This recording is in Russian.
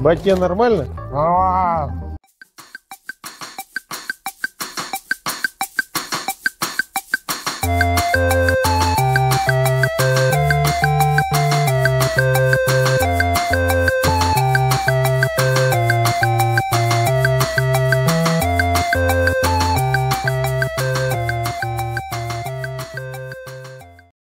Батя нормально? А,